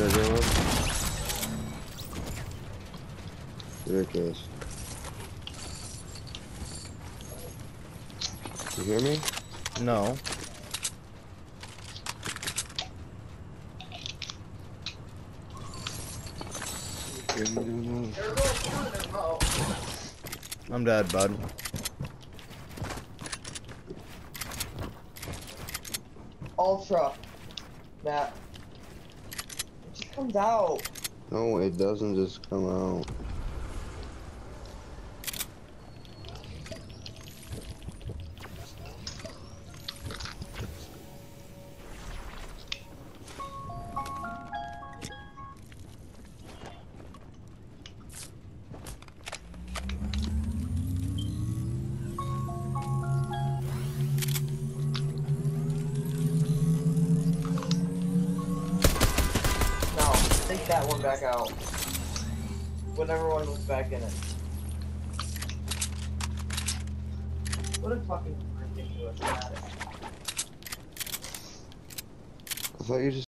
everyone. Ridiculous. You hear me? No. I'm dead, bud. Ultra. Matt. Comes out. No, it doesn't just come out. That one back out. Whatever one was back in it. What a fucking ridiculous matter. I thought you just